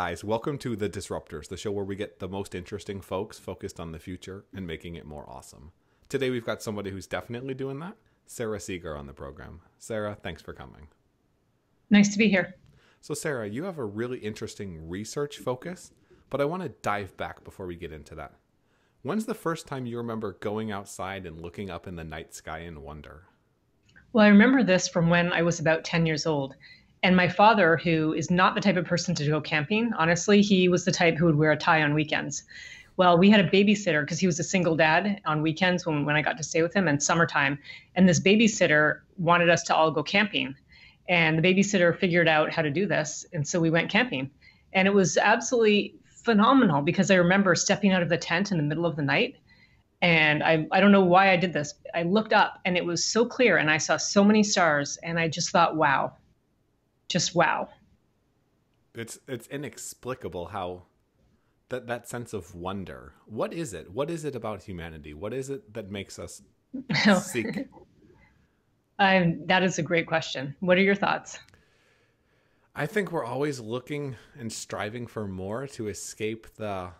guys. Welcome to The Disruptors, the show where we get the most interesting folks focused on the future and making it more awesome. Today, we've got somebody who's definitely doing that Sara Seager on the program. Sara, thanks for coming. Nice to be here. So, Sara, you have a really interesting research focus, but I want to dive back before we get into that. When's the first time you remember going outside and looking up in the night sky in wonder? Well, I remember this from when I was about 10 years old. And my father, who is not the type of person to go camping, honestly, he was the type who would wear a tie on weekends. Well, we had a babysitter because he was a single dad on weekends when, when I got to stay with him and summertime. And this babysitter wanted us to all go camping. And the babysitter figured out how to do this. And so we went camping. And it was absolutely phenomenal because I remember stepping out of the tent in the middle of the night. And I, I don't know why I did this. I looked up and it was so clear and I saw so many stars. And I just thought, wow, just wow. It's it's inexplicable how that that sense of wonder. What is it? What is it about humanity? What is it that makes us seek? Um, that is a great question. What are your thoughts? I think we're always looking and striving for more to escape the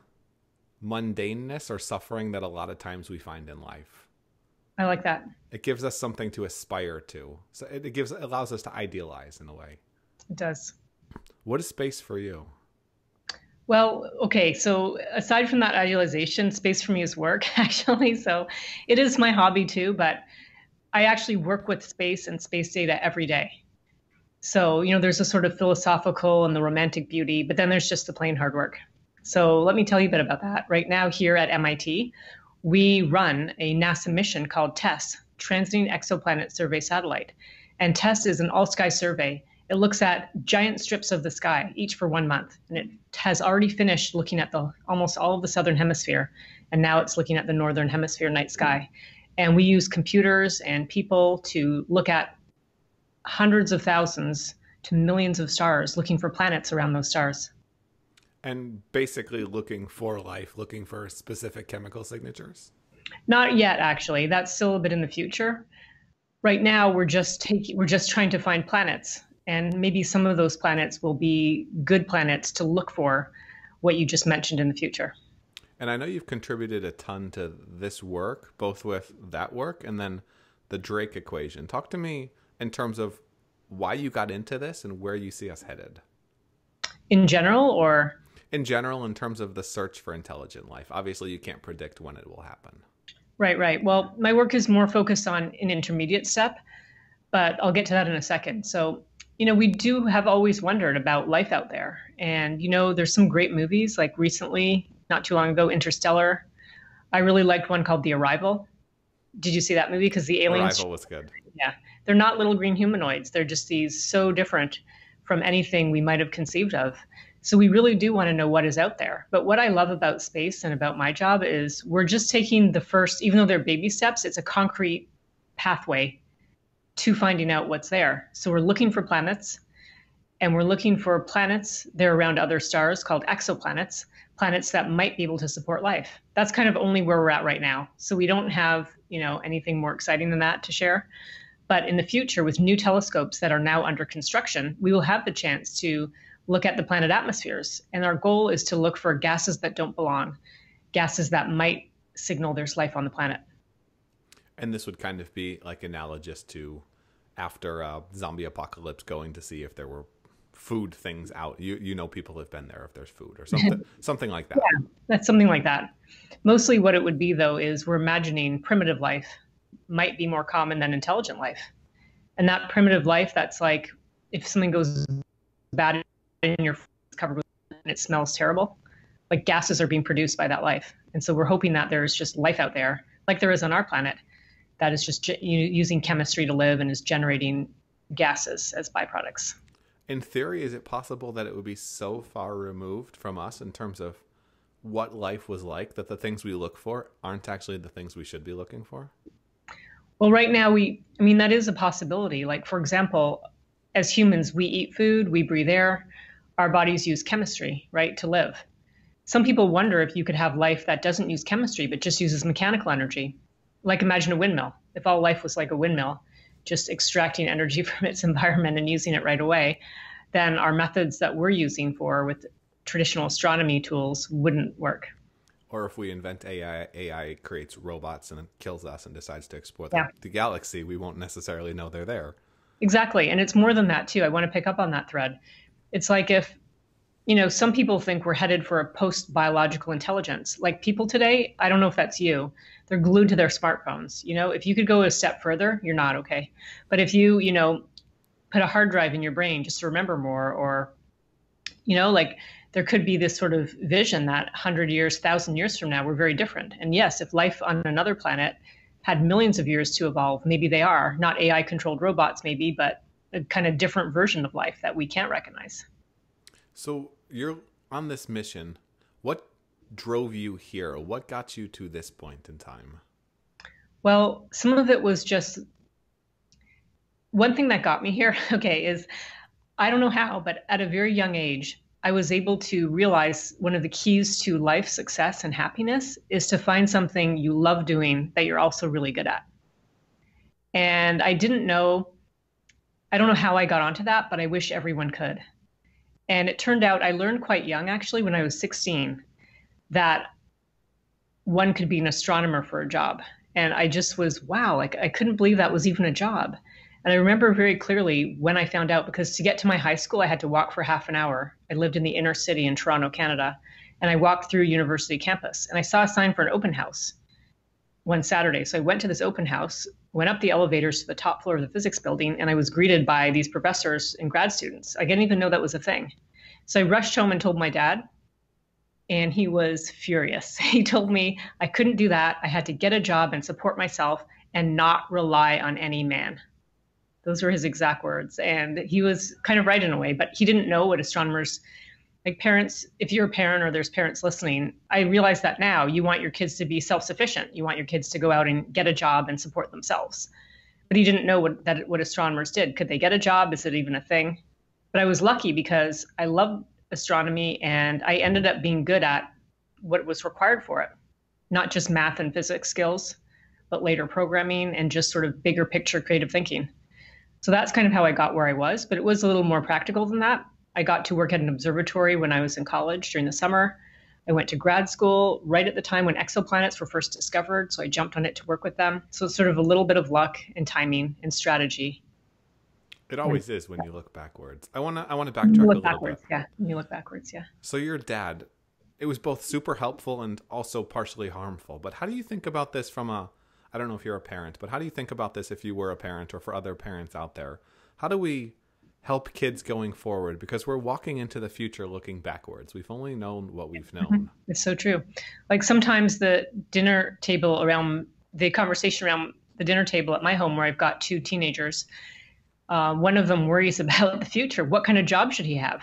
mundaneness or suffering that a lot of times we find in life. I like that. It gives us something to aspire to. So it, it gives it allows us to idealize in a way. It does. What is space for you? Well, okay. So aside from that idealization, space for me is work, actually. So it is my hobby too, but I actually work with space and space data every day. So, you know, there's a sort of philosophical and the romantic beauty, but then there's just the plain hard work. So let me tell you a bit about that. Right now, here at MIT, we run a NASA mission called TESS, Transiting Exoplanet Survey Satellite. And TESS is an all sky survey it looks at giant strips of the sky, each for one month, and it has already finished looking at the almost all of the southern hemisphere, and now it's looking at the northern hemisphere night sky. And we use computers and people to look at hundreds of thousands to millions of stars, looking for planets around those stars. And basically looking for life, looking for specific chemical signatures. Not yet, actually. That's still a bit in the future. Right now, we're just taking, we're just trying to find planets and maybe some of those planets will be good planets to look for what you just mentioned in the future. And I know you've contributed a ton to this work, both with that work and then the Drake equation. Talk to me in terms of why you got into this and where you see us headed. In general, or? In general, in terms of the search for intelligent life. Obviously, you can't predict when it will happen. Right, right. Well, my work is more focused on an intermediate step, but I'll get to that in a second. So, you know, we do have always wondered about life out there. And, you know, there's some great movies like recently, not too long ago, Interstellar. I really liked one called The Arrival. Did you see that movie? Because the aliens. Arrival was good. Yeah. They're not little green humanoids. They're just these so different from anything we might have conceived of. So we really do want to know what is out there. But what I love about space and about my job is we're just taking the first, even though they're baby steps, it's a concrete pathway to finding out what's there. So we're looking for planets and we're looking for planets they're around other stars called exoplanets, planets that might be able to support life. That's kind of only where we're at right now. So we don't have, you know, anything more exciting than that to share. But in the future with new telescopes that are now under construction, we will have the chance to look at the planet atmospheres. And our goal is to look for gases that don't belong, gases that might signal there's life on the planet. And this would kind of be like analogous to after a zombie apocalypse going to see if there were food things out. You you know people have been there if there's food or something something like that. Yeah, that's something like that. Mostly what it would be though is we're imagining primitive life might be more common than intelligent life. And that primitive life that's like if something goes bad in your covered with and it smells terrible, like gases are being produced by that life. And so we're hoping that there's just life out there like there is on our planet that is just using chemistry to live and is generating gases as byproducts. In theory, is it possible that it would be so far removed from us in terms of what life was like that the things we look for aren't actually the things we should be looking for? Well, right now, we, I mean, that is a possibility. Like, for example, as humans, we eat food, we breathe air, our bodies use chemistry, right, to live. Some people wonder if you could have life that doesn't use chemistry, but just uses mechanical energy like imagine a windmill. If all life was like a windmill, just extracting energy from its environment and using it right away, then our methods that we're using for with traditional astronomy tools wouldn't work. Or if we invent AI, AI creates robots and kills us and decides to explore Yeah. the, the galaxy, we won't necessarily know they're there. Exactly. And it's more than that, too. I want to pick up on that thread. It's like if, you know, some people think we're headed for a post biological intelligence. Like people today, I don't know if that's you, they're glued to their smartphones. You know, if you could go a step further, you're not okay. But if you, you know, put a hard drive in your brain just to remember more, or, you know, like there could be this sort of vision that 100 years, 1,000 years from now, we're very different. And yes, if life on another planet had millions of years to evolve, maybe they are, not AI controlled robots, maybe, but a kind of different version of life that we can't recognize. So you're on this mission. What drove you here? What got you to this point in time? Well, some of it was just one thing that got me here, okay, is I don't know how, but at a very young age, I was able to realize one of the keys to life success and happiness is to find something you love doing that you're also really good at. And I didn't know, I don't know how I got onto that, but I wish everyone could. And it turned out I learned quite young, actually, when I was 16, that one could be an astronomer for a job. And I just was, wow, like I couldn't believe that was even a job. And I remember very clearly when I found out because to get to my high school, I had to walk for half an hour. I lived in the inner city in Toronto, Canada, and I walked through university campus and I saw a sign for an open house one Saturday. So I went to this open house, went up the elevators to the top floor of the physics building, and I was greeted by these professors and grad students. I didn't even know that was a thing. So I rushed home and told my dad, and he was furious. He told me I couldn't do that. I had to get a job and support myself and not rely on any man. Those were his exact words. And he was kind of right in a way, but he didn't know what astronomers like parents if you're a parent or there's parents listening i realize that now you want your kids to be self-sufficient. You want your kids to go out and get a job and support themselves. But he didn't know what that what astronomers did. Could they get a job? Is it even a thing? But i was lucky because i loved astronomy and i ended up being good at what was required for it. Not just math and physics skills but later programming and just sort of bigger picture creative thinking. So that's kind of how i got where i was but it was a little more practical than that I got to work at an observatory when I was in college during the summer. I went to grad school right at the time when exoplanets were first discovered, so I jumped on it to work with them. So it's sort of a little bit of luck and timing and strategy. It always is when you look backwards. I want to I want to backtrack a little backwards, bit. Yeah, when you look backwards, yeah. So your dad, it was both super helpful and also partially harmful. But how do you think about this from a I don't know if you're a parent, but how do you think about this if you were a parent or for other parents out there? How do we help kids going forward because we're walking into the future looking backwards. We've only known what we've known. It's so true. Like sometimes the dinner table around the conversation around the dinner table at my home, where I've got two teenagers, uh, one of them worries about the future. What kind of job should he have?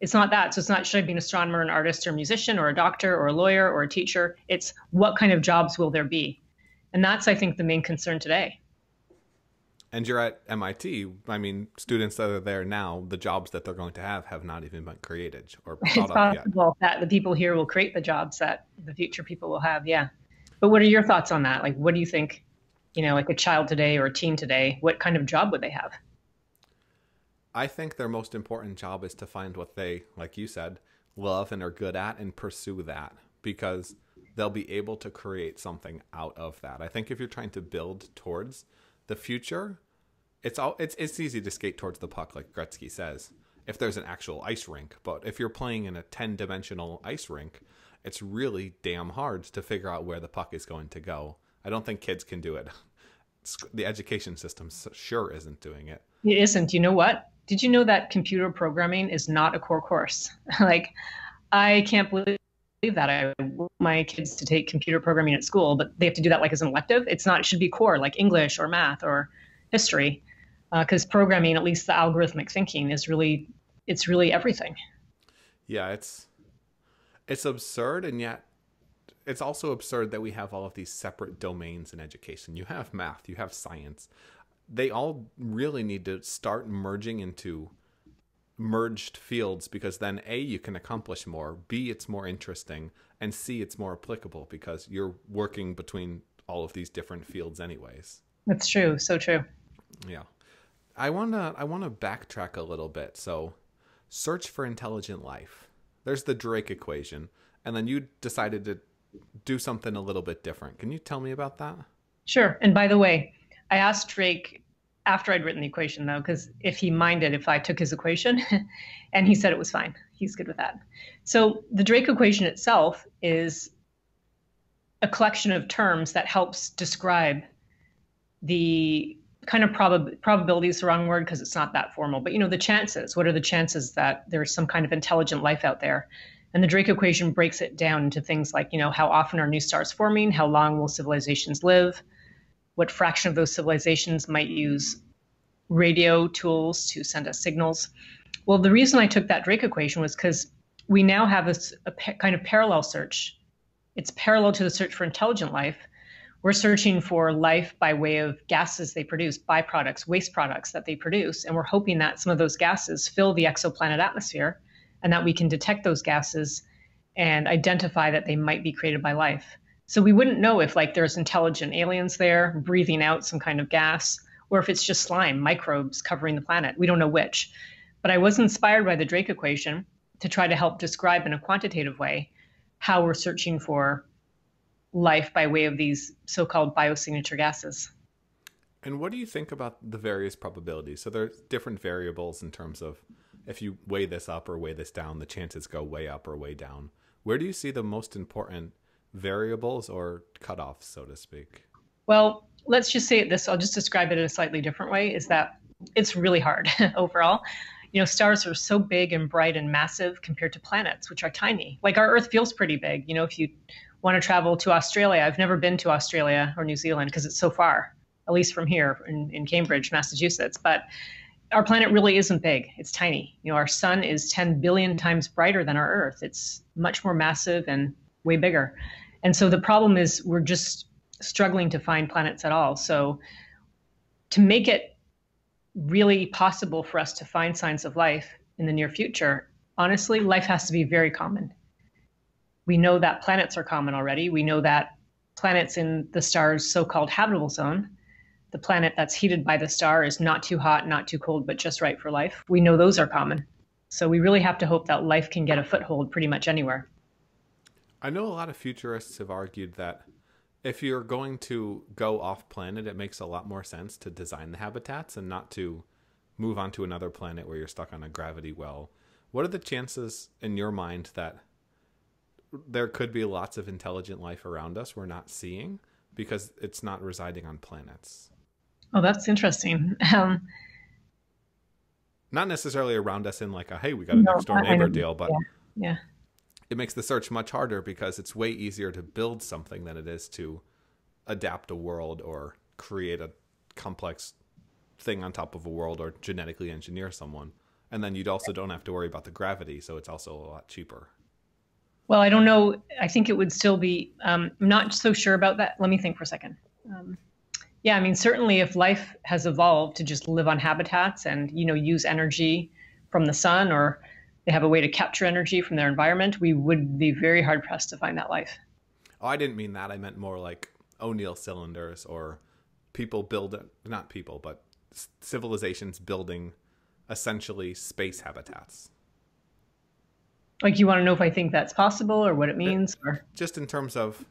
It's not that. So it's not should I be an astronomer, an artist, or a musician, or a doctor, or a lawyer, or a teacher. It's what kind of jobs will there be? And that's, I think, the main concern today and you're at MIT. I mean, students that are there now, the jobs that they're going to have have not even been created or it's possible that the people here will create the jobs that the future people will have. Yeah, but what are your thoughts on that? Like, what do you think? You know, like a child today or a teen today, what kind of job would they have? I think their most important job is to find what they, like you said, love and are good at and pursue that because they'll be able to create something out of that. I think if you're trying to build towards the future, it's all it's it's easy to skate towards the puck, like Gretzky says, if there's an actual ice rink. But if you're playing in a ten dimensional ice rink, it's really damn hard to figure out where the puck is going to go. I don't think kids can do it. The education system sure isn't doing it. It isn't. You know what? Did you know that computer programming is not a core course? like, I can't believe that I want my kids to take computer programming at school, but they have to do that like as an elective. It's not. It should be core, like English or math or history, because uh, programming, at least the algorithmic thinking, is really it's really everything. Yeah, it's it's absurd, and yet it's also absurd that we have all of these separate domains in education. You have math, you have science. They all really need to start merging into merged fields because then A, you can accomplish more, B, it's more interesting, and C, it's more applicable because you're working between all of these different fields anyways. That's true. So true. Yeah. I want to I want to backtrack a little bit. So, search for intelligent life. there's the Drake equation, and then you decided to do something a little bit different. Can you tell me about that? Sure. And by the way, I asked Drake after I'd written the equation though, because if he minded if I took his equation, and he said it was fine. He's good with that. So the Drake equation itself is a collection of terms that helps describe the kind of prob- probability is the wrong word because it's not that formal, but you know the chances. What are the chances that there's some kind of intelligent life out there? And the Drake equation breaks it down into things like, you know, how often are new stars forming? How long will civilizations live? What fraction of those civilizations might use radio tools to send us signals? Well, the reason I took that Drake equation was because we now have this a kind of parallel search. It's parallel to the search for intelligent life. We're searching for life by way of gases they produce, byproducts, waste products that they produce, and we're hoping that some of those gases fill the exoplanet atmosphere and that we can detect those gases and identify that they might be created by life. So we wouldn't know if like there's intelligent aliens there breathing out some kind of gas or if it's just slime, microbes covering the planet. We don't know which. But I was inspired by the Drake equation to try to help describe in a quantitative way how we're searching for life by way of these so-called biosignature gases. And what do you think about the various probabilities? So there's different variables in terms of if you weigh this up or weigh this down, the chances go way up or way down. Where do you see the most important variables or cutoffs, so to speak? Well, let's just say this. I'll just describe it in a slightly different way. Is that it's really hard overall. You know, stars are so big and bright and massive compared to planets, which are tiny. Like our Earth feels pretty big. You know, if you want to travel to Australia, I've never been to Australia or New Zealand because it's so far, at least from here in, in Cambridge, Massachusetts. But our planet really isn't big. It's tiny. You know, our sun is 10 billion times brighter than our Earth. It's much more massive and way bigger. And so the problem is we're just struggling to find planets at all. So to make it really possible for us to find signs of life in the near future, honestly, life has to be very common. We know that planets are common already. We know that planets in the star's so-called habitable zone the planet that's heated by the star is not too hot, not too cold, but just right for life. We know those are common. So we really have to hope that life can get a foothold pretty much anywhere. I know a lot of futurists have argued that if you're going to go off planet, it makes a lot more sense to design the habitats and not to move on to another planet where you're stuck on a gravity well. What are the chances in your mind that there could be lots of intelligent life around us we're not seeing because it's not residing on planets? Oh, that's interesting. Um, Not necessarily around us in like a hey, we got a no, next door neighbor deal, but yeah. yeah. It makes the search much harder because it's way easier to build something than it is to adapt a world or create a complex thing on top of a world or genetically engineer someone. And then you'd also don't have to worry about the gravity, so it's also a lot cheaper. Well, I don't know. I think it would still be. Um, I'm not so sure about that. Let me think for a second. Um, yeah, I mean, certainly if life has evolved to just live on habitats and, you know, use energy from the sun or they have a way to capture energy from their environment, we would be very hard pressed to find that life. Oh, I didn't mean that. I meant more like O'Neill cylinders or people build not people, but civilizations building essentially space habitats. Like you want to know if I think that's possible or what it uh, means or just in terms of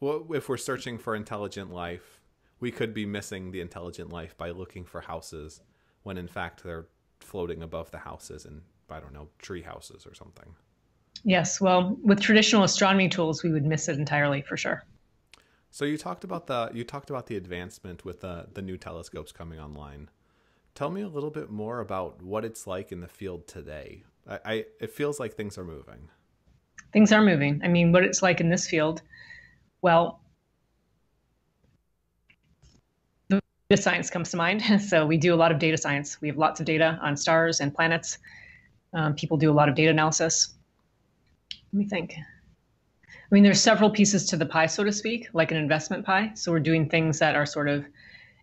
what if we're searching for intelligent life we could be missing the intelligent life by looking for houses when in fact they're floating above the houses and I don't know tree houses or something. Yes, well, with traditional astronomy tools, we would miss it entirely for sure. So you talked about the you talked about the advancement with the the new telescopes coming online. Tell me a little bit more about what it's like in the field today. I, I it feels like things are moving. Things are moving. I mean, what it's like in this field. Well, data science comes to mind. So we do a lot of data science. We have lots of data on stars and planets. Um, people do a lot of data analysis. Let me think. I mean, there's several pieces to the pie, so to speak, like an investment pie. So we're doing things that are sort of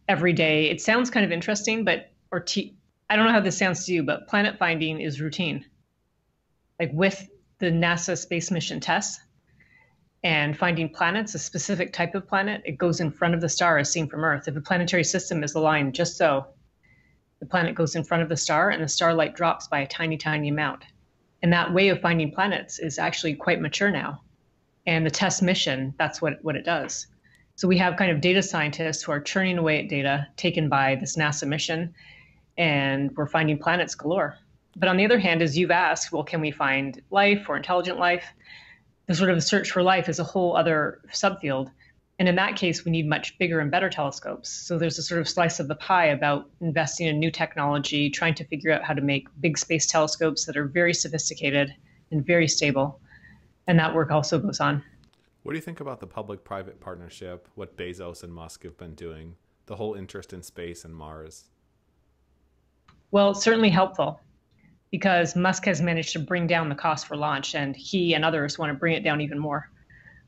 everyday. It sounds kind of interesting, but or t- I don't know how this sounds to you, but planet finding is routine. Like with the NASA space mission TESS and finding planets, a specific type of planet, it goes in front of the star as seen from Earth. If a planetary system is aligned just so, the planet goes in front of the star and the starlight drops by a tiny, tiny amount. And that way of finding planets is actually quite mature now. And the TESS mission, that's what, what it does. So we have kind of data scientists who are churning away at data taken by this NASA mission, and we're finding planets galore. But on the other hand, as you've asked, well, can we find life or intelligent life? The sort of search for life is a whole other subfield. And in that case, we need much bigger and better telescopes. So there's a sort of slice of the pie about investing in new technology, trying to figure out how to make big space telescopes that are very sophisticated and very stable. And that work also goes on. What do you think about the public private partnership, what Bezos and Musk have been doing, the whole interest in space and Mars? Well, certainly helpful because Musk has managed to bring down the cost for launch, and he and others want to bring it down even more.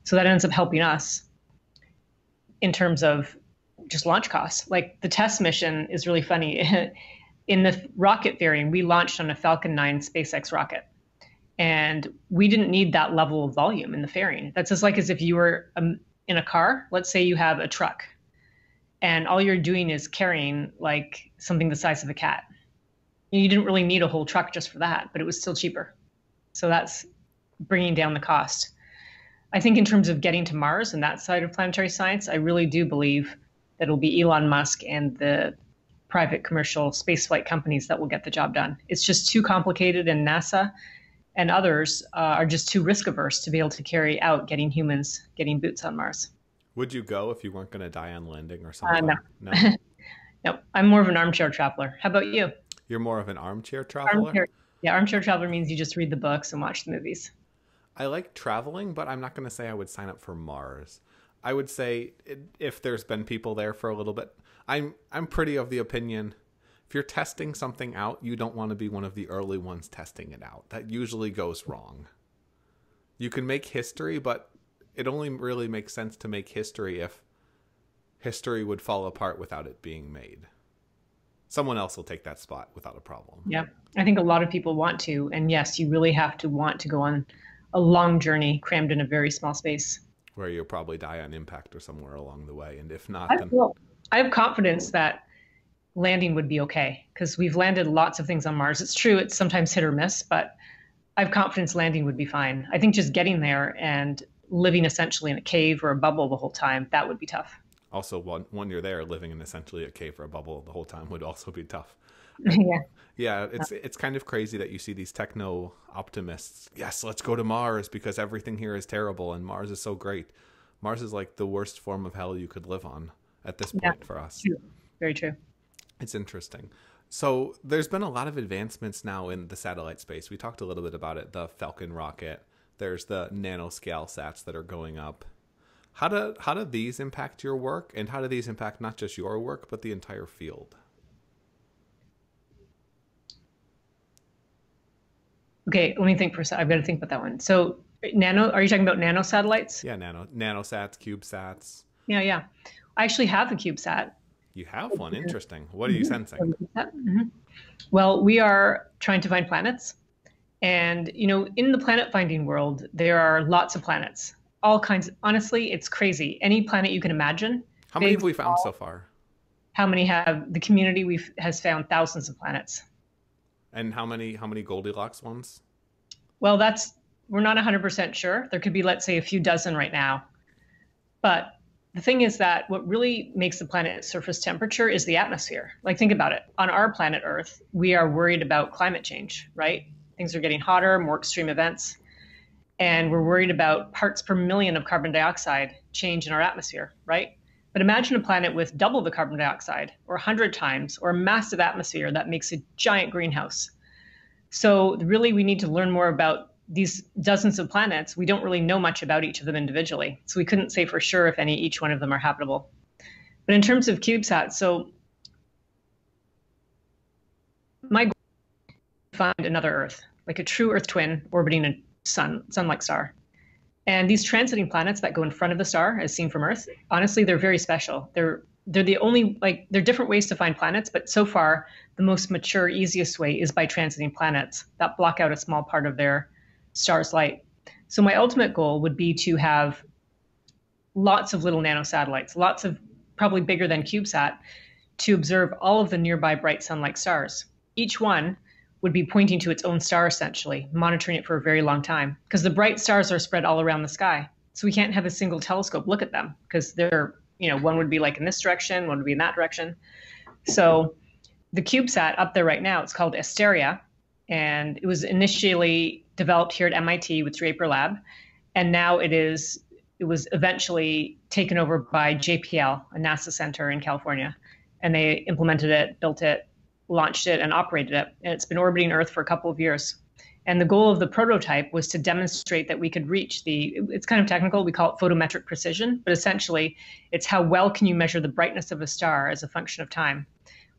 So that ends up helping us in terms of just launch costs. Like the TESS mission is really funny. in the rocket fairing, we launched on a Falcon 9 SpaceX rocket. And we didn't need that level of volume in the fairing. That's just like as if you were um, in a car. Let's say you have a truck, and all you're doing is carrying like something the size of a cat. You didn't really need a whole truck just for that, but it was still cheaper. So that's bringing down the cost. I think in terms of getting to Mars and that side of planetary science, I really do believe that it'll be Elon Musk and the private commercial spaceflight companies that will get the job done. It's just too complicated, and NASA and others uh, are just too risk averse to be able to carry out getting humans getting boots on Mars. Would you go if you weren't going to die on landing or something? Uh, no. No. no, I'm more of an armchair traveler. How about you? You're more of an armchair traveler? Armchair, yeah, armchair traveler means you just read the books and watch the movies. I like traveling, but I'm not going to say I would sign up for Mars. I would say if there's been people there for a little bit, I'm I'm pretty of the opinion if you're testing something out, you don't want to be one of the early ones testing it out. That usually goes wrong. You can make history, but it only really makes sense to make history if history would fall apart without it being made. Someone else will take that spot without a problem. Yeah. I think a lot of people want to. And yes, you really have to want to go on a long journey crammed in a very small space. Where you'll probably die on impact or somewhere along the way. And if not, I, then. I have confidence that landing would be okay because we've landed lots of things on Mars. It's true, it's sometimes hit or miss, but I have confidence landing would be fine. I think just getting there and living essentially in a cave or a bubble the whole time, that would be tough. Also, when, when you're there, living in essentially a cave or a bubble the whole time would also be tough. yeah. Yeah, it's it's kind of crazy that you see these techno optimists. Yes, let's go to Mars because everything here is terrible and Mars is so great. Mars is like the worst form of hell you could live on at this point yeah, for us. True. Very true. It's interesting. So there's been a lot of advancements now in the satellite space. We talked a little bit about it. The Falcon rocket. There's the nanoscale sats that are going up. How do how do these impact your work, and how do these impact not just your work but the entire field? Okay, let me think for a second. I've got to think about that one. So, nano, are you talking about nano satellites? Yeah, nano, nanosats, CubeSats. Yeah, yeah. I actually have a CubeSat. You have one. Interesting. What are you sensing? Mm-hmm. Well, we are trying to find planets. And, you know, in the planet finding world, there are lots of planets, all kinds. honestly, it's crazy. Any planet you can imagine. How many have we found so far? How many have the community we've has found thousands of planets. And how many how many Goldilocks ones? Well, that's we're not 100% sure. There could be let's say a few dozen right now. But the thing is that what really makes the planet's surface temperature is the atmosphere. Like, think about it. On our planet Earth, we are worried about climate change, right? Things are getting hotter, more extreme events. And we're worried about parts per million of carbon dioxide change in our atmosphere, right? But imagine a planet with double the carbon dioxide, or 100 times, or a massive atmosphere that makes a giant greenhouse. So, really, we need to learn more about these dozens of planets, we don't really know much about each of them individually. So we couldn't say for sure if any each one of them are habitable. But in terms of CubeSats, so my goal is to find another Earth, like a true Earth twin orbiting a sun, sun-like star. And these transiting planets that go in front of the star, as seen from Earth, honestly, they're very special. They're they're the only like there are different ways to find planets, but so far the most mature, easiest way is by transiting planets that block out a small part of their star's light. So my ultimate goal would be to have lots of little nanosatellites, lots of probably bigger than CubeSat, to observe all of the nearby bright sun-like stars. Each one would be pointing to its own star essentially, monitoring it for a very long time because the bright stars are spread all around the sky. So we can't have a single telescope look at them because they're, you know, one would be like in this direction, one would be in that direction. So the CubeSat up there right now, it's called Asteria, and it was initially developed here at MIT with Draper Lab, and now it is it was eventually taken over by JPL, a NASA center in California, and they implemented it, built it, launched it, and operated it. And it's been orbiting Earth for a couple of years. And the goal of the prototype was to demonstrate that we could reach the, it's kind of technical, we call it photometric precision, but essentially it's how well can you measure the brightness of a star as a function of time.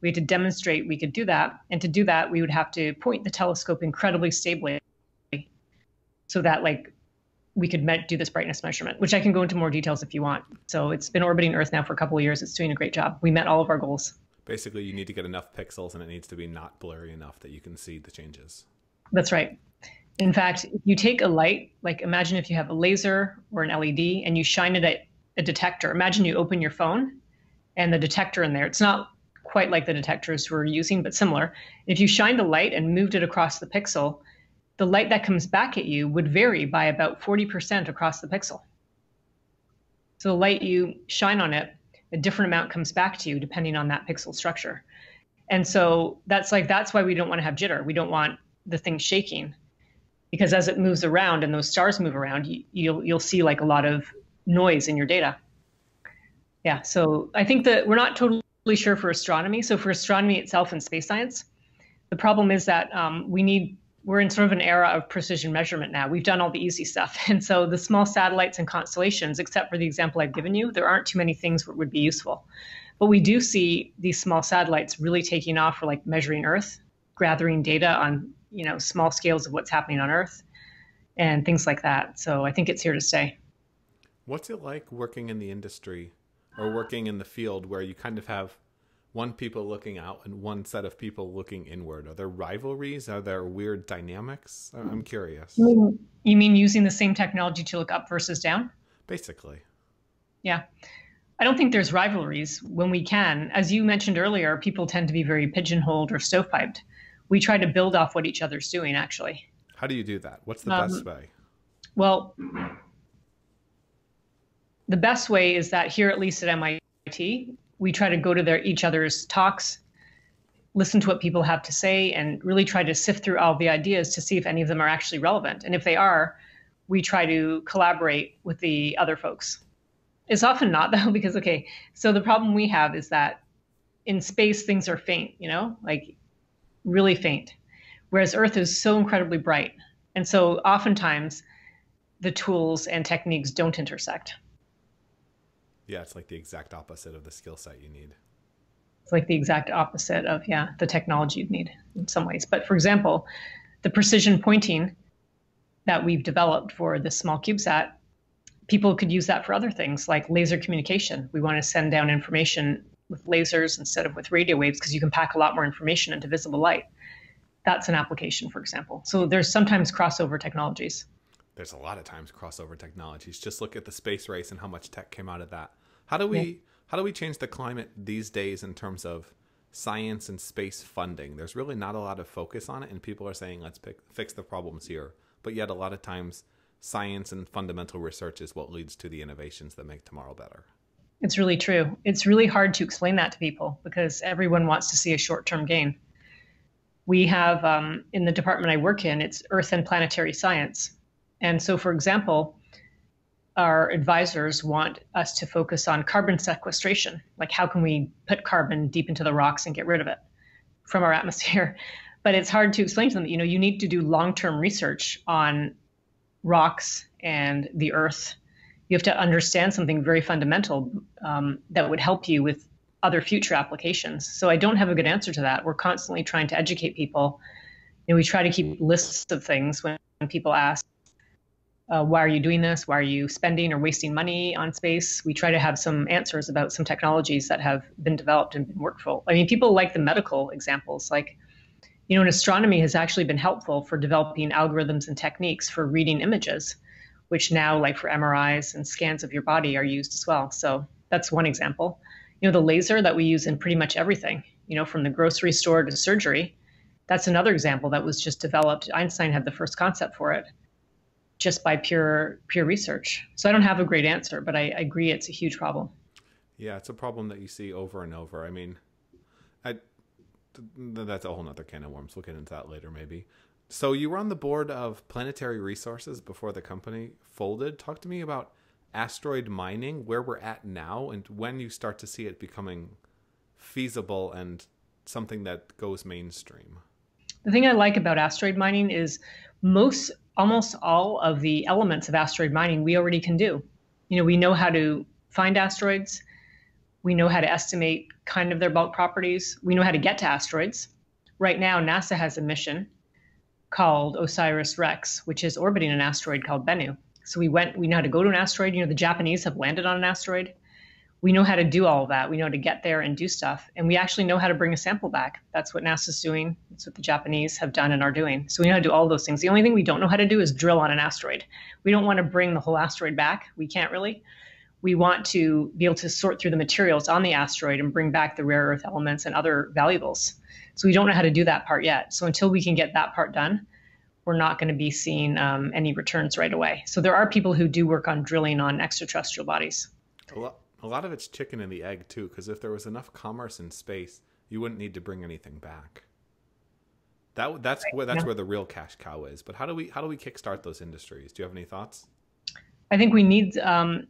We had to demonstrate we could do that. And to do that, we would have to point the telescope incredibly stably so that like we could met, do this brightness measurement, which I can go into more details if you want. So it's been orbiting Earth now for a couple of years. It's doing a great job. We met all of our goals. Basically, you need to get enough pixels and it needs to be not blurry enough that you can see the changes. That's right. In fact, if you take a light, like imagine if you have a laser or an LED and you shine it at a detector. Imagine you open your phone and the detector in there. It's not quite like the detectors we're using, but similar. If you shined a light and moved it across the pixel, the light that comes back at you would vary by about 40% across the pixel. So the light you shine on it, a different amount comes back to you depending on that pixel structure. And so that's like that's why we don't want to have jitter. We don't want the thing shaking because as it moves around and those stars move around, you, you'll you'll see like a lot of noise in your data. Yeah, so I think that we're not totally sure for astronomy. So for astronomy itself and space science, the problem is that um, we need we're in sort of an era of precision measurement now. We've done all the easy stuff. And so the small satellites and constellations, except for the example I've given you, there aren't too many things that would be useful. But we do see these small satellites really taking off for like measuring Earth, gathering data on, you know, small scales of what's happening on Earth and things like that. So I think it's here to stay. What's it like working in the industry or working in the field where you kind of have one people looking out and one set of people looking inward? Are there rivalries? Are there weird dynamics? I'm curious. You mean using the same technology to look up versus down? Basically. Yeah. I don't think there's rivalries when we can. As you mentioned earlier, people tend to be very pigeonholed or stovepiped. We try to build off what each other's doing, actually. How do you do that? What's the um, best way? Well, the best way is that here, at least at MIT, we try to go to their each other's talks, listen to what people have to say, and really try to sift through all the ideas to see if any of them are actually relevant. And if they are, we try to collaborate with the other folks. It's often not though, because okay, so the problem we have is that in space things are faint, you know, like really faint, whereas Earth is so incredibly bright. And so oftentimes the tools and techniques don't intersect. Yeah, it's like the exact opposite of the skill set you need. It's like the exact opposite of yeah the technology you'd need in some ways. But for example, the precision pointing that we've developed for this small CubeSat, people could use that for other things like laser communication. We want to send down information with lasers instead of with radio waves because you can pack a lot more information into visible light. That's an application, for example. So there's sometimes crossover technologies there's a lot of times crossover technologies. Just look at the space race and how much tech came out of that. How do we yeah. how do we change the climate these days in terms of science and space funding? There's really not a lot of focus on it, and people are saying let's pick, fix the problems here. But yet, a lot of times, science and fundamental research is what leads to the innovations that make tomorrow better. It's really true. It's really hard to explain that to people because everyone wants to see a short term gain. We have um, in the department I work in, it's Earth and Planetary Science. And so, for example, our advisors want us to focus on carbon sequestration. Like, how can we put carbon deep into the rocks and get rid of it from our atmosphere? But it's hard to explain to them that, you know, you need to do long term research on rocks and the earth. You have to understand something very fundamental um, that would help you with other future applications. So I don't have a good answer to that. We're constantly trying to educate people. Know, we try to keep lists of things when people ask uh, why are you doing this? Why are you spending or wasting money on space? We try to have some answers about some technologies that have been developed and been workful. I mean, people like the medical examples, like, you know, in astronomy has actually been helpful for developing algorithms and techniques for reading images, which now, like for MRIs and scans of your body, are used as well. So that's one example. You know, the laser that we use in pretty much everything, you know, from the grocery store to surgery, that's another example that was just developed. Einstein had the first concept for it just by pure pure research. So I don't have a great answer, but I, I agree it's a huge problem. Yeah, it's a problem that you see over and over. I mean, I, that's a whole nother can of worms. We'll get into that later, maybe. So you were on the board of Planetary Resources before the company folded. Talk to me about asteroid mining, where we're at now, and when you start to see it becoming feasible and something that goes mainstream. The thing I like about asteroid mining is most almost all of the elements of asteroid mining we already can do. You know, we know how to find asteroids, we know how to estimate kind of their bulk properties, we know how to get to asteroids. Right now, NASA has a mission called OSIRIS REx, which is orbiting an asteroid called Bennu. So we went, we know how to go to an asteroid. You know, the Japanese have landed on an asteroid we know how to do all that. We know to get there and do stuff. And we actually know how to bring a sample back. That's what NASA's doing. That's what the Japanese have done and are doing. So we know how to do all those things. The only thing we don't know how to do is drill on an asteroid. We don't want to bring the whole asteroid back. We can't really. We want to be able to sort through the materials on the asteroid and bring back the rare earth elements and other valuables. So we don't know how to do that part yet. So until we can get that part done, we're not going to be seeing um, any returns right away. So there are people who do work on drilling on extraterrestrial bodies. A lot of it's chicken and the egg too, because if there was enough commerce in space, you wouldn't need to bring anything back. That that's right. where that's yeah. where the real cash cow is. But how do we how do we kickstart those industries? Do you have any thoughts? I think we need. Um,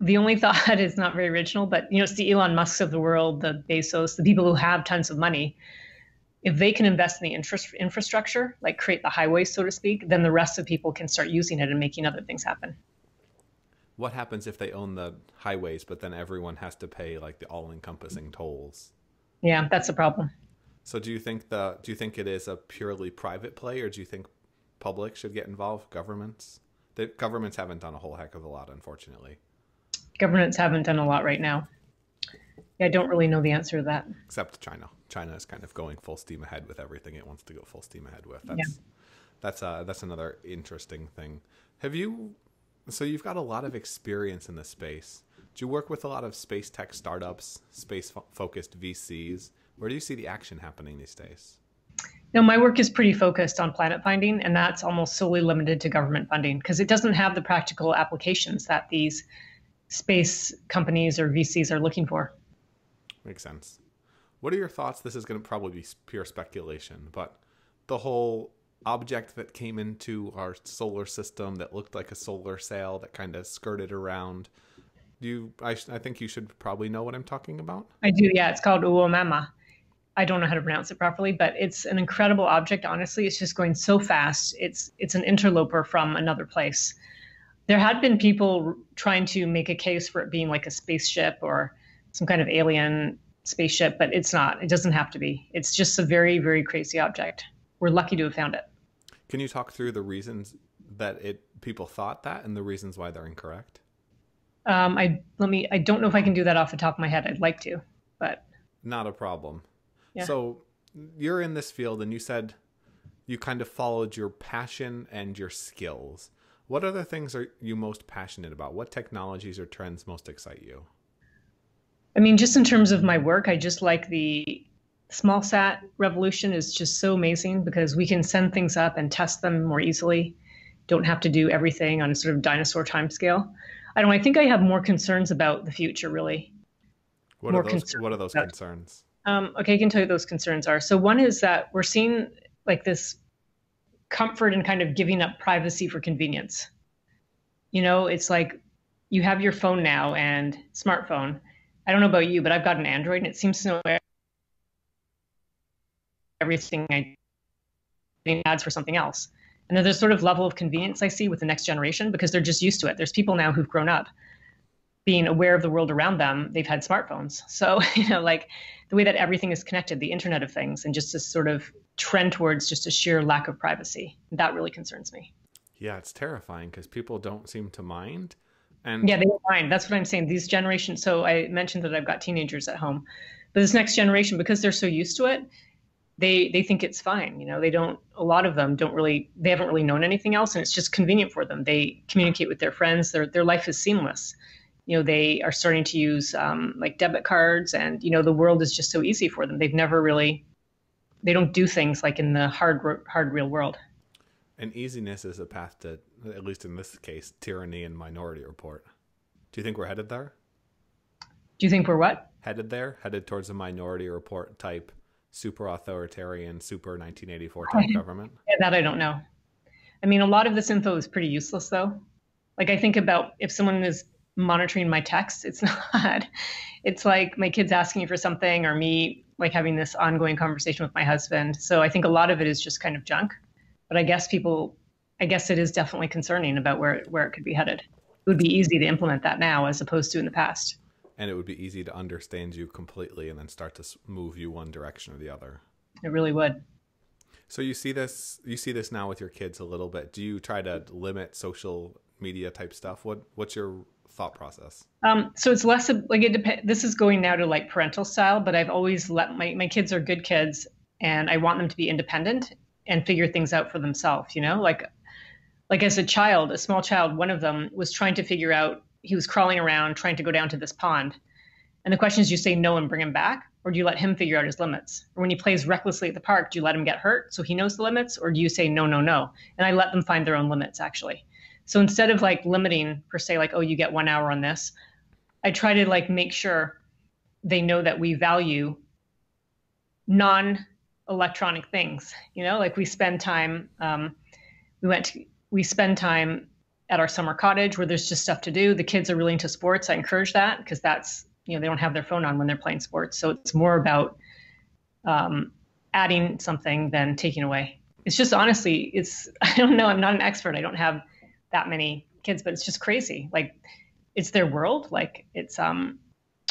the only thought is not very original, but you know, it's the Elon Musk's of the world, the Bezos, the people who have tons of money. If they can invest in the interest, infrastructure, like create the highways, so to speak, then the rest of people can start using it and making other things happen what happens if they own the highways, but then everyone has to pay like the all-encompassing tolls? Yeah, that's a problem. So do you think the do you think it is a purely private play, or do you think public should get involved? Governments? The governments haven't done a whole heck of a lot, unfortunately. Governments haven't done a lot right now. Yeah, I don't really know the answer to that. Except China. China is kind of going full steam ahead with everything it wants to go full steam ahead with. That's yeah. that's uh that's another interesting thing. Have you so you've got a lot of experience in the space. Do you work with a lot of space tech startups, space focused VCs? Where do you see the action happening these days? No, my work is pretty focused on planet finding, and that's almost solely limited to government funding because it doesn't have the practical applications that these space companies or VCs are looking for. Makes sense. What are your thoughts? This is going to probably be pure speculation, but the whole object that came into our solar system that looked like a solar sail that kind of skirted around. You, I, I think you should probably know what I'm talking about. I do. Yeah, it's called Oumuamua. I don't know how to pronounce it properly, but it's an incredible object. Honestly, it's just going so fast. It's it's an interloper from another place. There had been people trying to make a case for it being like a spaceship or some kind of alien spaceship, but it's not. It doesn't have to be. It's just a very very crazy object. We're lucky to have found it. Can you talk through the reasons that it people thought that and the reasons why they're incorrect? Um, I let me. I don't know if I can do that off the top of my head. I'd like to, but not a problem. Yeah. So you're in this field, and you said you kind of followed your passion and your skills. What other things are you most passionate about? What technologies or trends most excite you? I mean, just in terms of my work, I just like the small sat revolution is just so amazing because we can send things up and test them more easily. Don't have to do everything on a sort of dinosaur time scale I don't. I think I have more concerns about the future, really. What more are those? What are those about, concerns? Um, okay, I can tell you those concerns are. So one is that we're seeing like this comfort and kind of giving up privacy for convenience. You know, it's like you have your phone now and smartphone. I don't know about you, but I've got an Android and it seems to know everything I ads for something else. And then there's sort of level of convenience I see with the next generation because they're just used to it. There's people now who've grown up being aware of the world around them. They've had smartphones. So, you know, like the way that everything is connected, the internet of things, and just this sort of trend towards just a sheer lack of privacy. That really concerns me. Yeah, it's terrifying because people don't seem to mind. And yeah, they don't mind. That's what I'm saying. These generations. So I mentioned that I've got teenagers at home, but this next generation, because they're so used to it, they they think it's fine you know they don't a lot of them don't really they haven't really known anything else and it's just convenient for them they communicate with their friends their their life is seamless you know they are starting to use um, like debit cards and you know the world is just so easy for them they've never really they don't do things like in the hard hard real world. And easiness is a path to, at least in this case, tyranny and minority report. Do you think we're headed there? Do you think we're what? Headed there? Headed towards a minority report type, super authoritarian, super 1984 type government? Yeah, that I don't know. I mean, a lot of this info is pretty useless, though. Like, I think about if someone is monitoring my texts, it's not. It's like my kids asking me for something or me like having this ongoing conversation with my husband. So I think a lot of it is just kind of junk. But I guess people, I guess it is definitely concerning about where where it could be headed. It would be easy to implement that now as opposed to in the past. And it would be easy to understand you completely and then start to move you one direction or the other. It really would. So you see this you see this now with your kids a little bit. Do you try to limit social media type stuff? What what's your thought process? Um, so it's less of, like it depends. This is going now to like parental style, but I've always let my my kids are good kids, and I want them to be independent and figure things out for themselves. You know, like like as a child, a small child, one of them was trying to figure out. He was crawling around trying to go down to this pond, and the question is, you say no and bring him back, or do you let him figure out his limits? Or when he plays recklessly at the park, do you let him get hurt so he knows the limits, or do you say no, no, no? And I let them find their own limits actually. So instead of like limiting per se, like, oh, you get one hour on this, I try to like make sure they know that we value non electronic things. You know, like we spend time, um, we went to, we spend time at our summer cottage where there's just stuff to do. The kids are really into sports. I encourage that because that's, you know, they don't have their phone on when they're playing sports. So it's more about um, adding something than taking away. It's just honestly, it's, I don't know, I'm not an expert. I don't have that many kids, but it's just crazy. Like it's their world. Like it's um,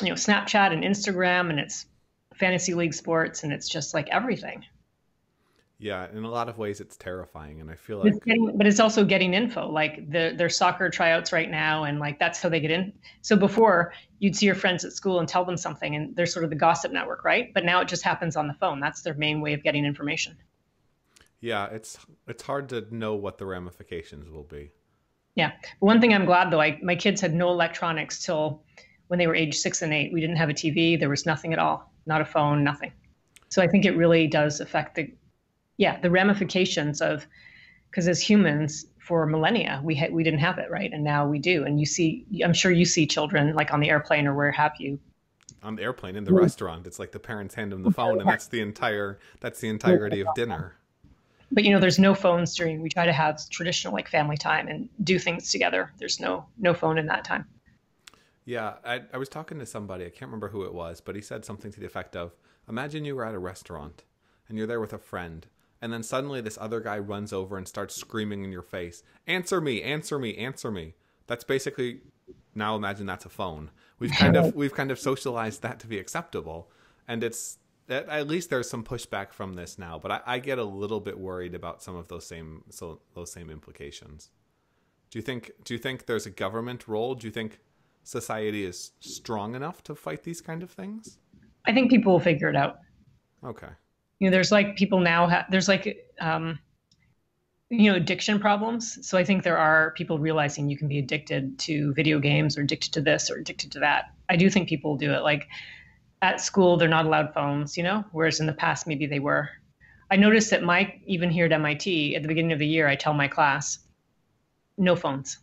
you know, Snapchat and Instagram and it's fantasy league sports and it's just like everything. Yeah, in a lot of ways, it's terrifying, and I feel like. It's getting, but it's also getting info. Like the their soccer tryouts right now, and like that's how they get in. So before you'd see your friends at school and tell them something, and they're sort of the gossip network, right? But now it just happens on the phone. That's their main way of getting information. Yeah, it's it's hard to know what the ramifications will be. Yeah. But one thing I'm glad though, I, my kids had no electronics till when they were age six and eight. We didn't have a TV. There was nothing at all, not a phone, nothing. So I think it really does affect the, yeah, the ramifications of, because as humans for millennia we had we didn't have it right, and now we do. And you see, I'm sure you see children like on the airplane or where have you. On the airplane in the restaurant, it's like the parents hand them the phone, and that's the entire that's the entirety of dinner but you know there's no phones during we try to have traditional like family time and do things together there's no no phone in that time yeah I, I was talking to somebody i can't remember who it was but he said something to the effect of imagine you were at a restaurant and you're there with a friend and then suddenly this other guy runs over and starts screaming in your face answer me answer me answer me that's basically now imagine that's a phone we've kind of we've kind of socialized that to be acceptable and it's at least there's some pushback from this now, but I, I, get a little bit worried about some of those same so those same implications. Do you think do you think there's a government role? Do you think society is strong enough to fight these kind of things? I think people will figure it out. Okay. You know, there's like people now ha- there's like um, you know addiction problems. So I think there are people realizing you can be addicted to video games or addicted to this or addicted to that. I do think people do it. Like at school they're not allowed phones, you know, whereas in the past maybe they were. I noticed that my even here at MIT at the beginning of the year I tell my class no phones.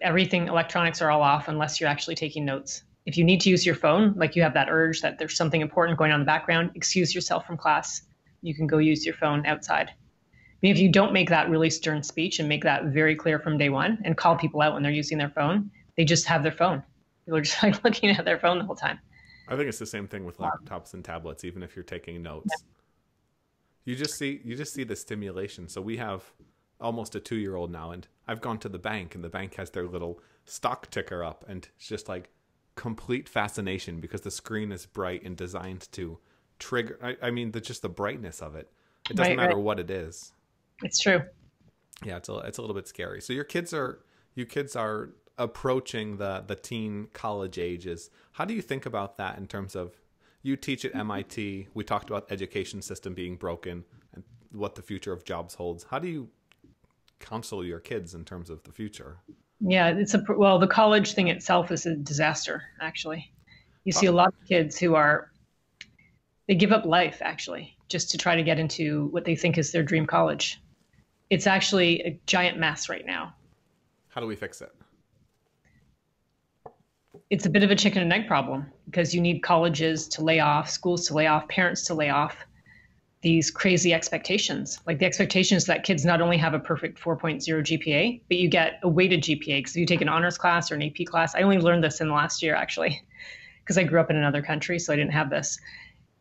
Everything electronics are all off unless you're actually taking notes. If you need to use your phone, like you have that urge that there's something important going on in the background, excuse yourself from class. You can go use your phone outside. I mean, if you don't make that really stern speech and make that very clear from day one and call people out when they're using their phone, they just have their phone. People are just like looking at their phone the whole time. I think it's the same thing with laptops and tablets, even if you're taking notes. You just see you just see the stimulation. So we have almost a two year old now, and I've gone to the bank, and the bank has their little stock ticker up, and it's just like complete fascination because the screen is bright and designed to trigger. I, I mean, the just the brightness of it. It doesn't right, matter right. what it is. It's true. Yeah, it's a it's a little bit scary. So your kids are you kids are approaching the the teen college ages. How do you think about that in terms of you teach at mm-hmm. MIT? We talked about education system being broken and what the future of jobs holds. How do you counsel your kids in terms of the future? Yeah, it's a well, the college thing itself is a disaster actually. You see a lot of kids who are they give up life actually. just to try to get into what they think is their dream college. It's actually a giant mess right now. How do we fix it? It's a bit of a chicken and egg problem because you need colleges to lay off, schools to lay off, parents to lay off these crazy expectations. Like the expectations that kids not only have a perfect 4.0 GPA, but you get a weighted GPA. Because if you take an honors class or an AP class, I only learned this in the last year actually, because I grew up in another country, so I didn't have this.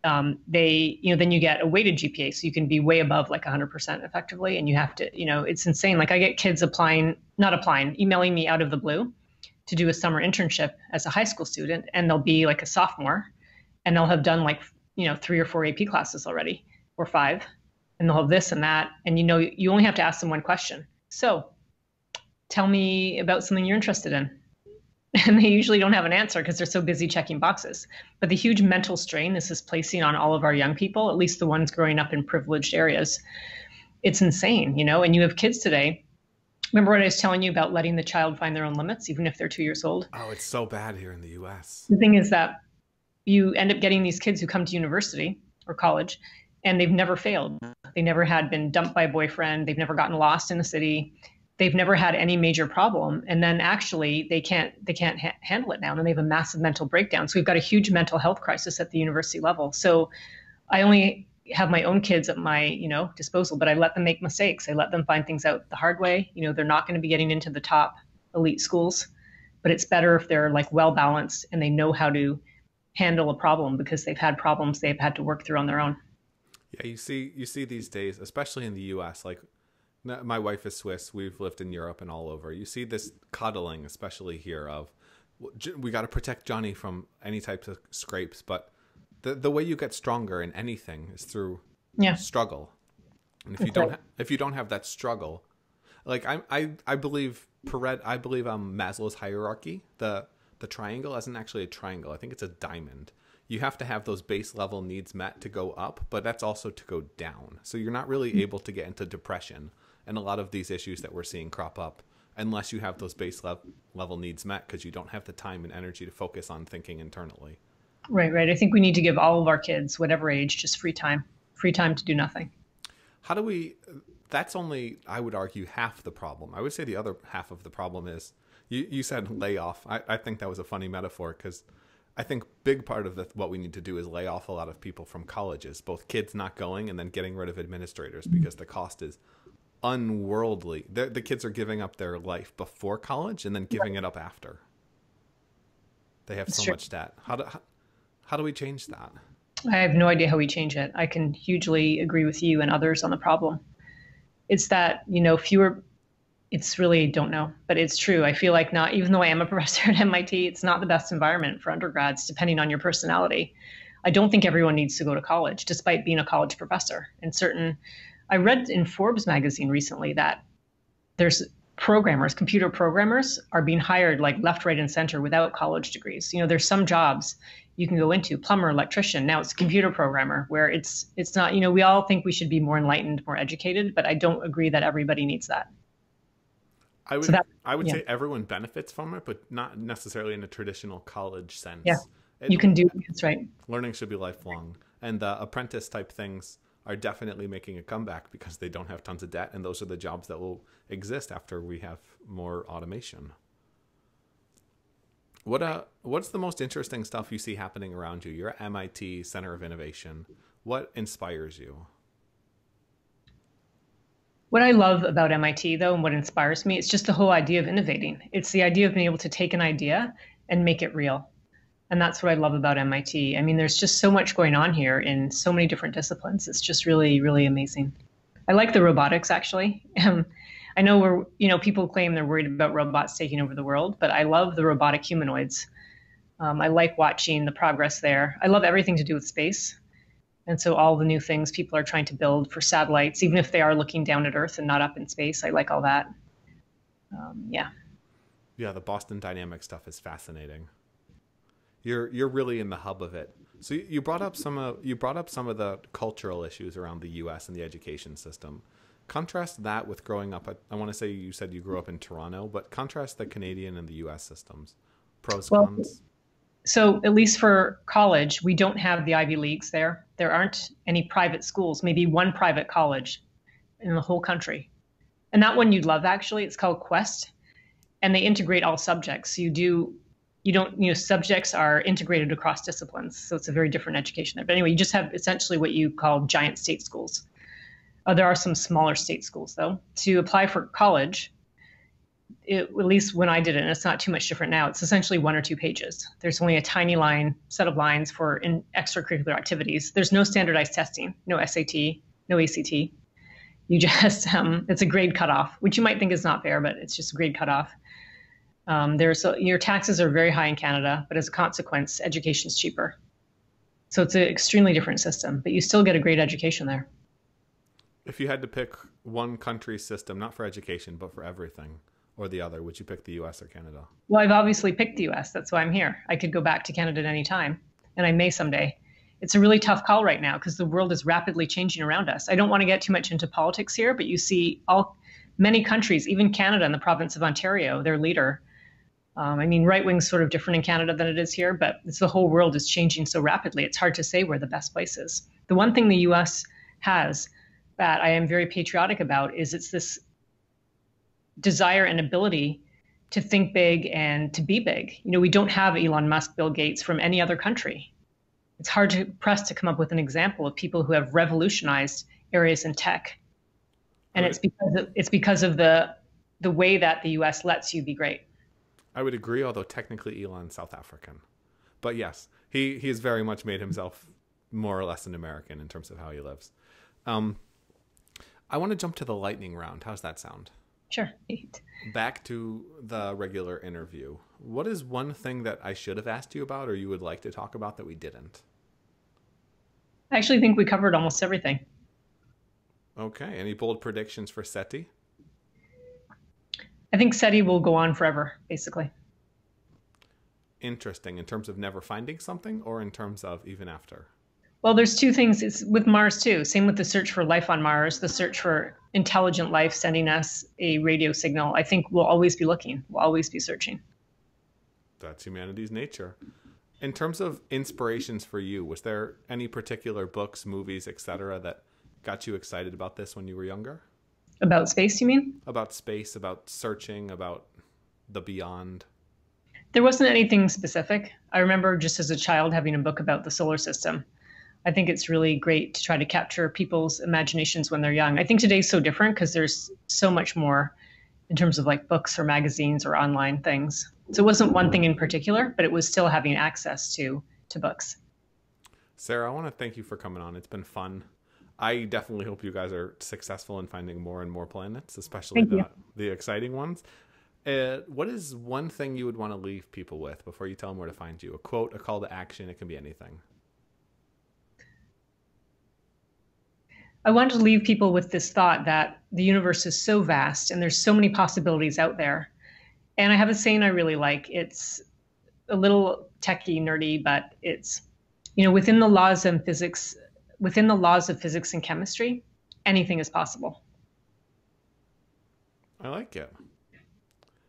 Um, they, you know, then you get a weighted GPA, so you can be way above like 100% effectively, and you have to, you know, it's insane. Like I get kids applying, not applying, emailing me out of the blue to do a summer internship as a high school student, and they'll be like a sophomore, and they'll have done like, you know, three or four AP classes already or five, and they'll have this and that. And you know, you only have to ask them one question. So tell me about something you're interested in. And they usually don't have an answer because they're so busy checking boxes. But the huge mental strain this is placing on all of our young people, at least the ones growing up in privileged areas, it's insane, you know. And you have kids today. Remember what I was telling you about letting the child find their own limits, even if they're two years old? Oh, it's so bad here in the US. The thing is that you end up getting these kids who come to university or college and they've never failed. They never had been dumped by a boyfriend. They've never gotten lost in the city. They've never had any major problem. And then actually they can't they can't ha- handle it now, and they have a massive mental breakdown. So we've got a huge mental health crisis at the university level. So I only have my own kids at my you know disposal, but I let them make mistakes. I let them find things out the hard way. You know they're not going to be getting into the top elite schools, but it's better if they're like well balanced and they know how to handle a problem because they've had problems they've had to work through on their own. Yeah, you see, you see these days, especially in the U.S. Like, my wife is Swiss. We've lived in Europe and all over. You see this coddling, especially here, of we got to protect Johnny from any types of scrapes. But the the way you get stronger in anything is through yeah. struggle. And if you don't ha- if you don't have that struggle, like I I I believe Paret I believe um Maslow's hierarchy the the triangle isn't actually a triangle. I think it's a diamond you have to have those base level needs met to go up, but that's also to go down. So you're not really able to get into depression and a lot of these issues that we're seeing crop up unless you have those base le- level needs met because you don't have the time and energy to focus on thinking internally. Right, right. I think we need to give all of our kids, whatever age, just free time, free time to do nothing. How do we? That's only, I would argue, half the problem. I would say the other half of the problem is you, you said layoff. I, I think that was a funny metaphor because I think big part of the, what we need to do is lay off a lot of people from colleges, both kids not going and then getting rid of administrators because the cost is unworldly. The, the kids are giving up their life before college and then giving it up after. They have That's so true. much debt. How do how, how do we change that? I have no idea how we change it. I can hugely agree with you and others on the problem. It's that, you know, fewer it's really don't know, but it's true. I feel like not even though I am a professor at MIT, it's not the best environment for undergrads, depending on your personality. I don't think everyone needs to go to college, despite being a college professor. And certain, I read in Forbes magazine recently that there's programmers, computer programmers, are being hired like left, right, and center without college degrees. You know, there's some jobs you can go into, plumber, electrician. Now it's computer programmer, where it's it's not. You know, we all think we should be more enlightened, more educated, but I don't agree that everybody needs that. I would so that, I would yeah. say everyone benefits from it, but not necessarily in a traditional college sense. Yeah, it, you can do that's right. Learning should be lifelong, and the apprentice type things are definitely making a comeback because they don't have tons of debt, and those are the jobs that will exist after we have more automation. What uh, what's the most interesting stuff you see happening around you? You're at MIT Center of Innovation. What inspires you? What I love about MIT, though, and what inspires me, it's just the whole idea of innovating. It's the idea of being able to take an idea and make it real. And that's what I love about MIT. I mean, there's just so much going on here in so many different disciplines. It's just really, really amazing. I like the robotics, actually. Um, I know we're, you know, people claim they're worried about robots taking over the world, but I love the robotic humanoids. Um, I like watching the progress there. I love everything to do with space. And so all the new things people are trying to build for satellites, even if they are looking down at Earth and not up in space, I like all that. Um, yeah. Yeah, the Boston Dynamics stuff is fascinating. You're you're really in the hub of it. So you brought up some of you brought up some of the cultural issues around the U.S. and the education system. Contrast that with growing up. At, I want to say you said you grew up in Toronto, but contrast the Canadian and the U.S. systems. Pros, well, cons so at least for college, we don't have the Ivy Leagues there. There aren't any private schools, maybe one private college in the whole country. And that one you'd love actually. It's called Quest. And they integrate all subjects. So you do you don't, you know, subjects are integrated across disciplines. So it's a very different education there. But anyway, you just have essentially what you call giant state schools. Uh, there are some smaller state schools though. To apply for college, it, at least when I did it, and it's not too much different now, it's essentially one or two pages. There's only a tiny line, set of lines for in extracurricular activities. There's no standardized testing, no SAT, no ACT. You just, um, it's a grade cutoff, which you might think is not fair, but it's just a grade cutoff. Um, there's a, your taxes are very high in Canada, but as a consequence, education is cheaper. So it's an extremely different system, but you still get a great education there. If you had to pick one country system, not for education, but for everything, or the other? Would you pick the US or Canada? Well, I've obviously picked the US. That's why I'm here. I could go back to Canada at any time, and I may someday. It's a really tough call right now because the world is rapidly changing around us. I don't want to get too much into politics here, but you see all many countries, even Canada and the province of Ontario, their leader. Um, I mean, right wing's sort of different in Canada than it is here, but it's the whole world is changing so rapidly. It's hard to say where the best place is. The one thing the U.S. has that I am very patriotic about is it's this desire and ability to think big and to be big. You know, we don't have Elon Musk, Bill Gates from any other country. It's hard to press to come up with an example of people who have revolutionized areas in tech. And it's because of, it's because of the the way that the US lets you be great. I would agree, although technically Elon's South African. But yes, he, he has very much made himself more or less an American in terms of how he lives. Um, I want to jump to the lightning round. How's that sound? Sure. Back to the regular interview. What is one thing that I should have asked you about or you would like to talk about that we didn't? I actually think we covered almost everything. Okay. Any bold predictions for SETI? I think SETI will go on forever, basically. Interesting. In terms of never finding something or in terms of even after? Well, there's two things. It's with Mars too. Same with the search for life on Mars, the search for intelligent life sending us a radio signal. I think we'll always be looking. We'll always be searching. That's humanity's nature. In terms of inspirations for you, was there any particular books, movies, etc., that got you excited about this when you were younger? About space, you mean? About space, about searching, about the beyond. There wasn't anything specific. I remember just as a child having a book about the solar system I think it's really great to try to capture people's imaginations when they're young. I think today's so different because there's so much more in terms of like books or magazines or online things. So it wasn't one thing in particular, but it was still having access to to books. Sara, I want to thank you for coming on. It's been fun. I definitely hope you guys are successful in finding more and more planets, especially the, the exciting ones. Uh, what is one thing you would want to leave people with before you tell them where to find you? A quote, a call to action, it can be anything. I wanted to leave people with this thought that the universe is so vast and there's so many possibilities out there. And I have a saying I really like. It's a little techy, nerdy, but it's, you know, within the laws of physics, within the laws of physics and chemistry, anything is possible. I like it.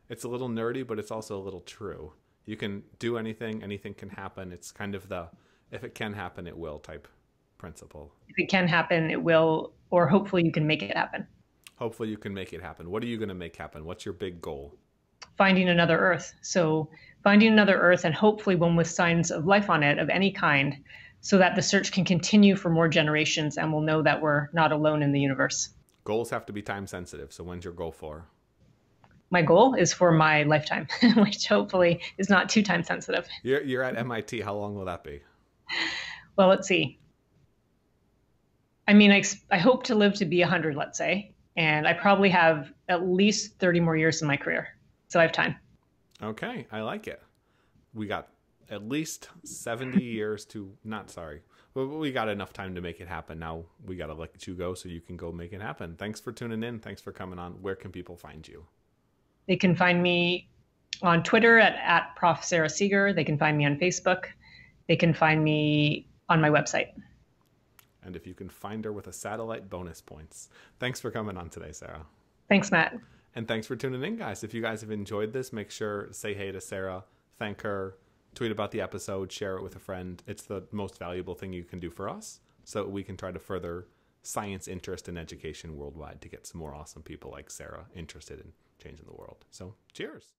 It's a little nerdy, but it's also a little true. You can do anything, anything can happen. It's kind of the if it can happen, it will type principle. If it can happen, it will, or hopefully you can make it happen. Hopefully you can make it happen. What are you going to make happen? What's your big goal? Finding another Earth. So finding another Earth and hopefully one with signs of life on it of any kind so that the search can continue for more generations and we'll know that we're not alone in the universe. Goals have to be time sensitive. So when's your goal for? My goal is for my lifetime, which hopefully is not too time sensitive. You're, you're at MIT. How long will that be? Well, let's see. I mean, I, I hope to live to be 100, let's say, and I probably have at least 30 more years in my career. So I have time. Okay, I like it. We got at least 70 years to, not sorry, but we got enough time to make it happen. Now we got to let you go so you can go make it happen. Thanks for tuning in. Thanks for coming on. Where can people find you? They can find me on Twitter at, at Prof. Sara Seager. They can find me on Facebook. They can find me on my website and if you can find her with a satellite bonus points. Thanks for coming on today, Sara. Thanks, Matt. And thanks for tuning in, guys. If you guys have enjoyed this, make sure say hey to Sara, thank her, tweet about the episode, share it with a friend. It's the most valuable thing you can do for us so we can try to further science interest and education worldwide to get some more awesome people like Sara interested in changing the world. So, cheers.